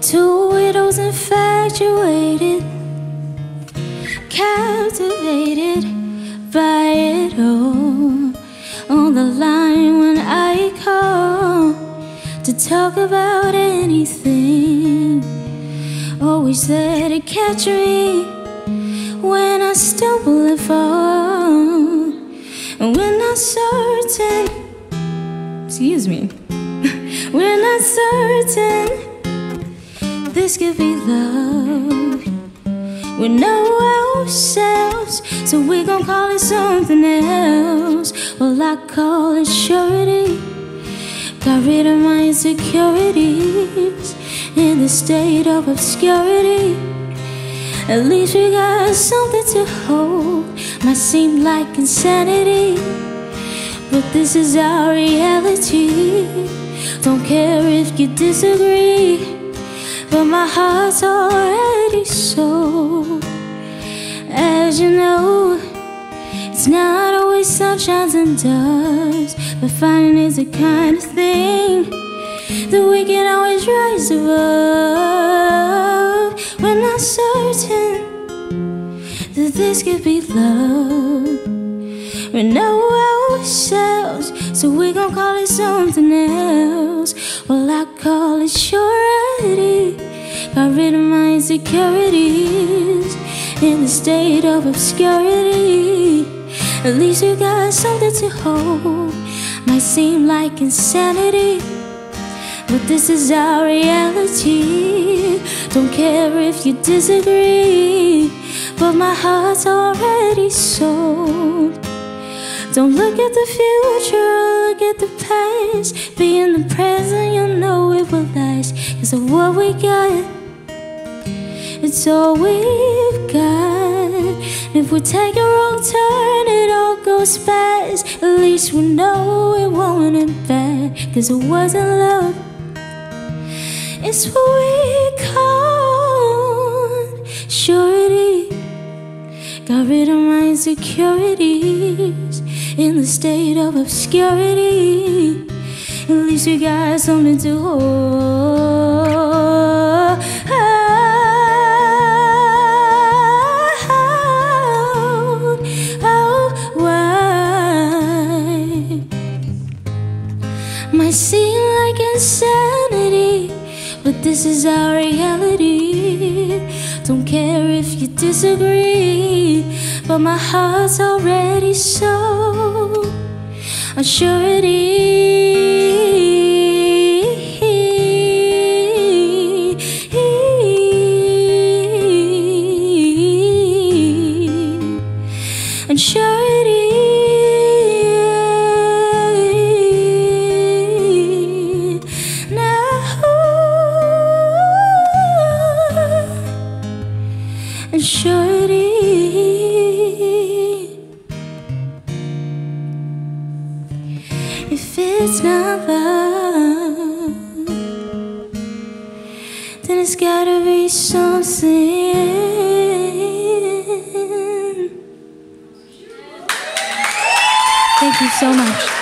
Two widows infatuated, captivated by it all. On the line when I call to talk about anything, always there to catch me when I stumble and fall. And we're not certain, excuse me, we're not certain this could be love. We know ourselves, so we gon' call it something else. Well, I call it surety. Got rid of my insecurities in the state of obscurity. At least we got something to hold. Might seem like insanity, but this is our reality. Don't care if you disagree. But my heart's already sold As you know It's not always sunshines and dust But finding is the kind of thing That we can always rise above We're not certain That this could be love We know ourselves So we gon' call it something else Well I call it surety Got rid of my insecurities in the state of obscurity. At least you got something to hold. Might seem like insanity, but this is our reality. Don't care if you disagree, but my heart's already sold. Don't look at the future, look at the past. Be in the present, you'll know it will last. Cause of what we got. It's all we've got. And If we take a wrong turn, it all goes fast. At least we know it won't end bad. Cause it wasn't love. It's what we call surety. Got rid of my insecurities in the state of obscurity. At least we got something to hold. Oh, might seem like insanity, but this is our reality. Don't care if you disagree, but my heart's already so a surety. And surety now and surety if it's not love then it's gotta be something. Thank you so much